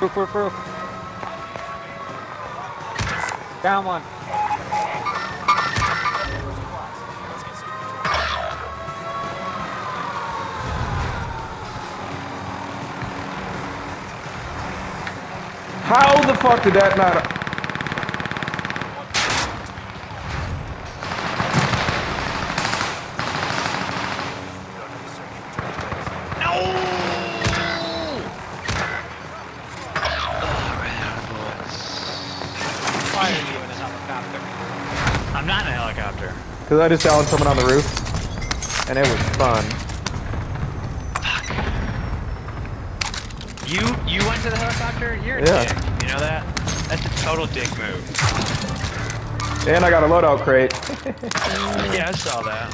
Roof, roof, roof. Down one. How the fuck did that not? Why are you in a helicopter? I'm not in a helicopter. Because I just downed someone on the roof, and it was fun. You you went to the helicopter? You're a Yeah. dick. You know that? That's a total dick move. And I got a loadout crate. Yeah, I saw that.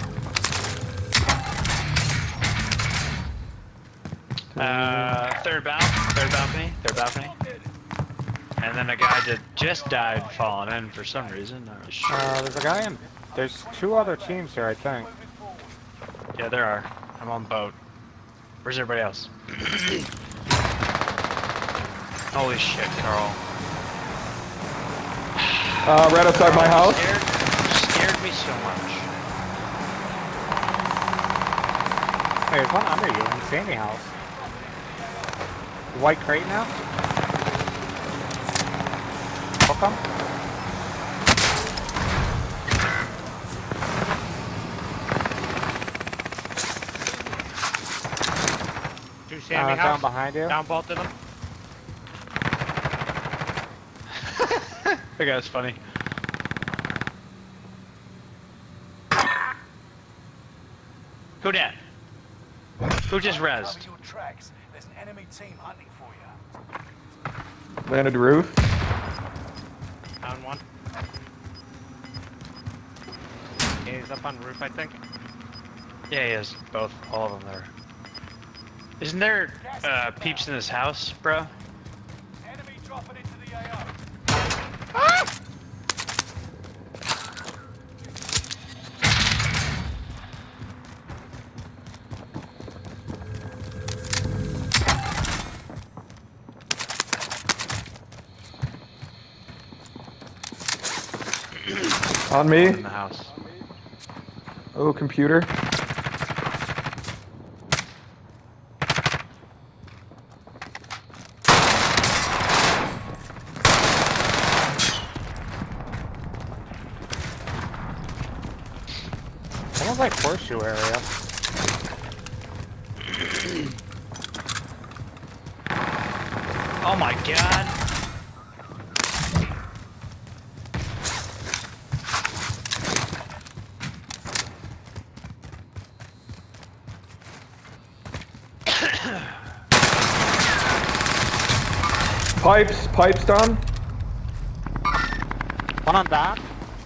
Uh, third bal, third balcony, third balcony. And then a guy that just died falling in for some reason. Not really sure. Uh, there's a guy in. There's two other teams here, I think. yeah, there are. I'm on boat. Where's everybody else? Holy shit, Carl. Uh, right outside my Carl, house. Scared, scared me so much. Hey, there's one under you in the Sammy house. White crate now? Hook 'em? Two Uh, Sammy down house. behind you. Down both of them. That guy's funny. Who dat? Who just Cover rezzed? your tracks. There's an enemy team hunting for you. Landed the roof. Down one. He's up on roof, I think. Yeah, he is. Both. All of them there. Isn't there uh, peeps in this house, bro? On me. In the house. Oh, computer. Someone's like horseshoe area. Oh my god. Pipes. Pipes done. One on that.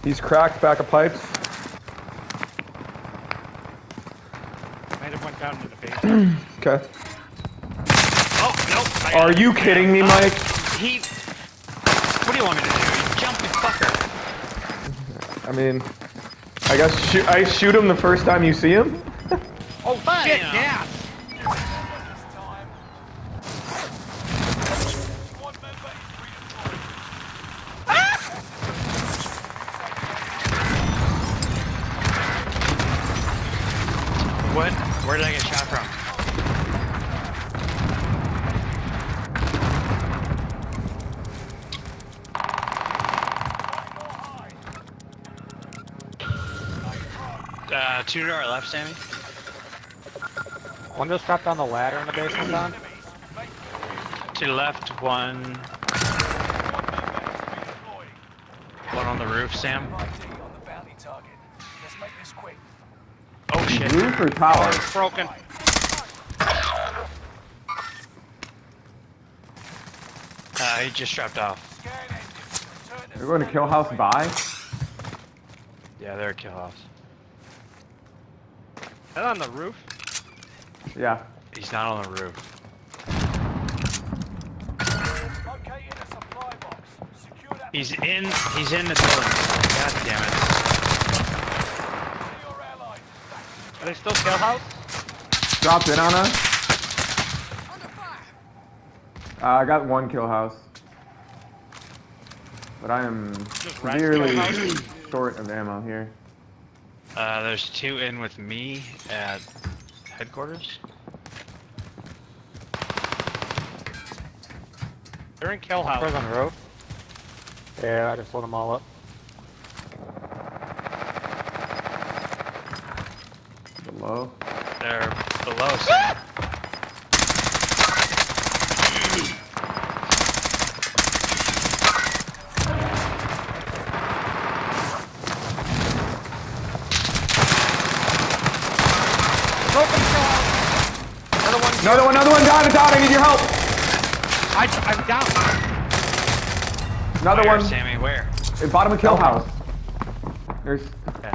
He's cracked back of pipes. Might have went down to the basement. Okay. Oh, nope. I Are you kidding me, Uh, Mike? He. What do you want me to do? You jumping fucker. I mean, I guess shoot, I shoot him the first time you see him. oh shit! Damn. Yeah. This time. Squad member is redeployed. What? Where did I get shot from? Uh, two to our left, Sammy. One just dropped down the ladder in the basement, Don. To left, one, one on the roof, Sam. Shit. Roof or tower? Broken. Uh, he just dropped off. Scan engines. Return to You're going to kill house by? Yeah, they're a kill house. That on the roof? Yeah. He's not on the roof. Located a supply box. Secure that He's in. He's in the building. God damn it. to your allies. Are they still kill house? Dropped in on us. Uh, I got one kill house. But I am Just severely short of ammo here. Uh, there's two in with me at headquarters. They're in kill house. Where's on the roof? Yeah, I just lit them all up. Below. They're below. Sam. Broken kill house. Another one. Another one, another one down, I need your help! I, I'm down. Another Where, one, Sammy? Where? at bottom of kill house. There's, Okay.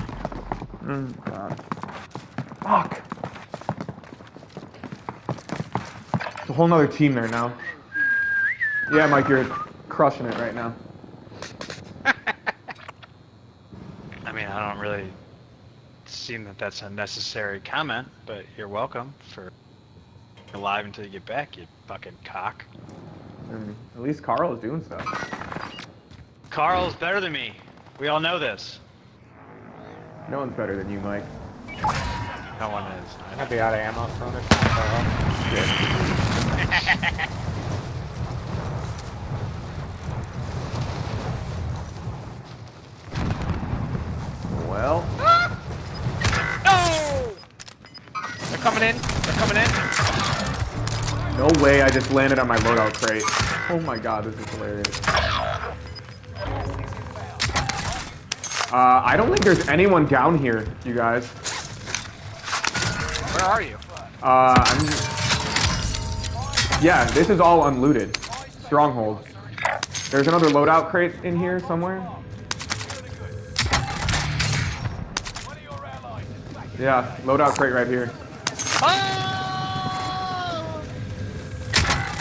mm, God. Fuck. It's a whole nother team there now. Yeah, Mike, you're crushing it right now. I mean, I don't really seem that that's a necessary comment, but you're welcome for alive until you get back, you fucking cock. And at least Carl is doing stuff. Carl's better than me. We all know this. No one's better than you, Mike. No one is. I'm gonna be out of ammo soon. It's not so Well, No! They're coming in. They're coming in. no way I just landed on my loadout crate. Oh my god, this is hilarious. Uh, I don't think there's anyone down here, you guys. Where are you? Uh, I'm... Yeah, this is all unlooted. Stronghold. There's another loadout crate in here somewhere. One of your allies is back Yeah, loadout crate right here. Oh!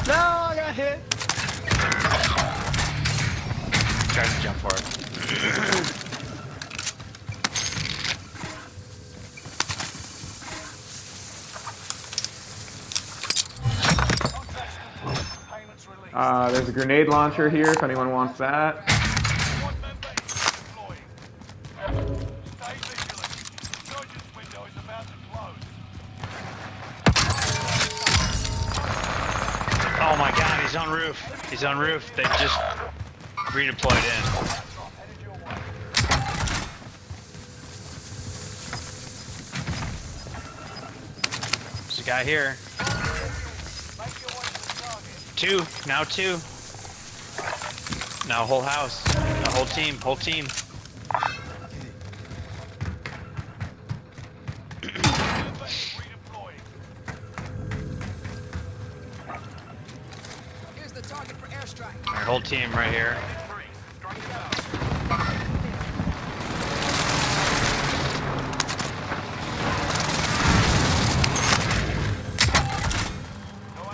No, I got hit. Tried to jump for it. Uh, there's a grenade launcher here if anyone wants that. Oh my god, he's on roof. He's on roof. They just redeployed in. Guy here. Make your way to the target. Two. Now two. Now whole house. A whole team. Whole team. Redeploying. Here's the target for airstrike. Our whole team right here.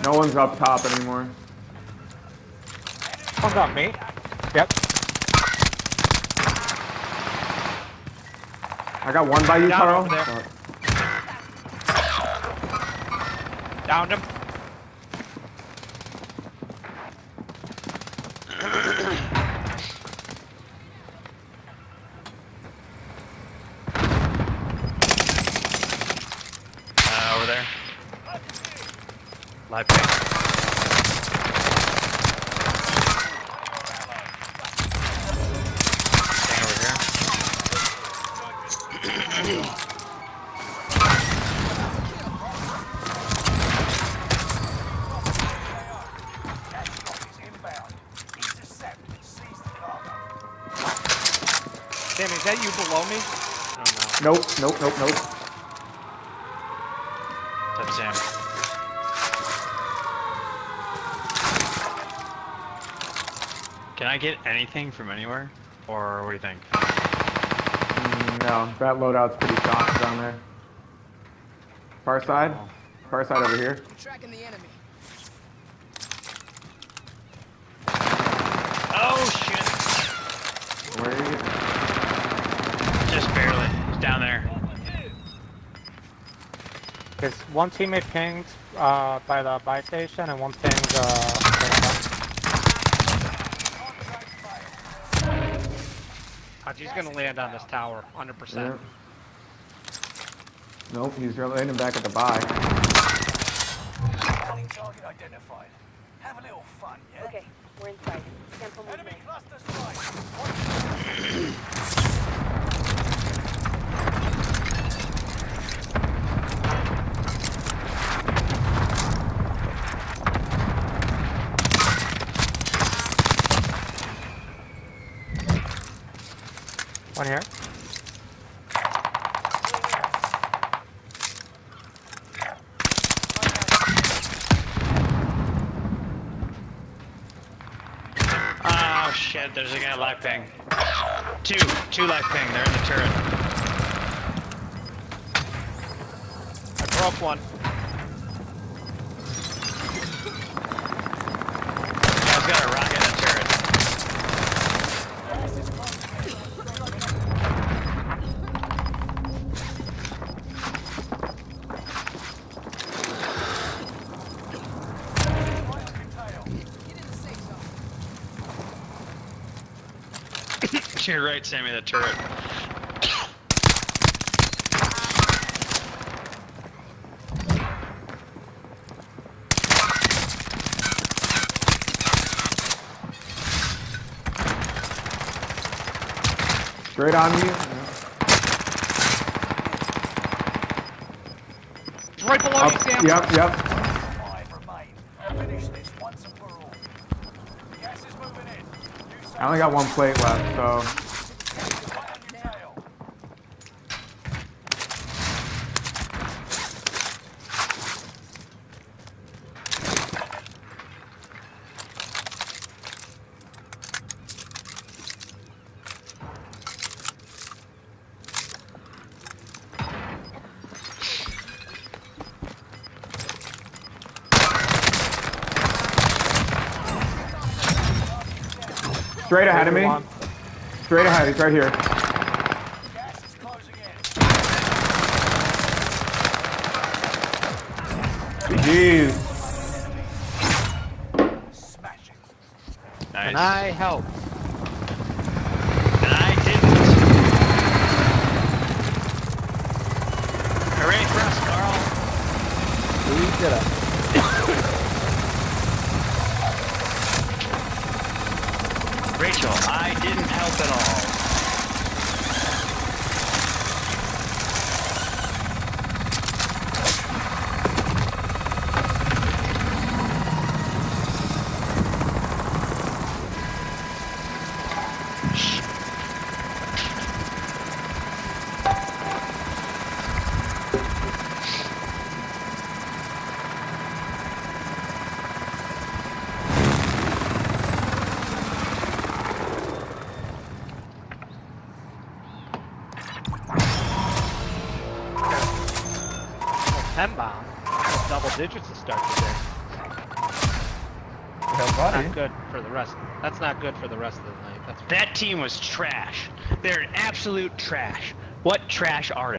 No one's up top anymore. One's on me. Yep. I got one by you, Down Carl. Downed him. Uh, over there. Live ping. Staying over here. Casualties inbound. Intercept. Seize the cargo. Damn, is that you below me? Nope, nope, nope, nope. That's him. Can I get anything from anywhere? Or what do you think? Mm, no, that loadout's pretty soft down there. Far side? Far side over here. I'm tracking the enemy. Oh shit! Where are you? Just barely. He's down there. There's one teammate pinged uh, by the buy station and one pinged uh, he's gonna land on this tower, 100%. Yeah. Nope, he's landing back at the buy. Target identified. Have a little fun, yeah? Okay, we're inside. Cancel Enemy movement. cluster strike. One here. Oh shit, there's a guy live ping. Two, two live ping, they're in the turret. I broke one. Zone. You're right, Sammy, the turret. Straight on you. Right below Up. you, Sam. Yep, yep. I only got one plate left, so straight ahead of me. Straight ahead, he's right here. Gas is closing in. Jeez. Nice. Can I help? And I didn't. Hooray for us, Carl. We did it. Rachel, I didn't help at all. Ten bomb. Double digits to start the day. Yeah, buddy. Not good for the rest. That's not good for the rest of the night. That's That team was trash. They're absolute trash. What trash are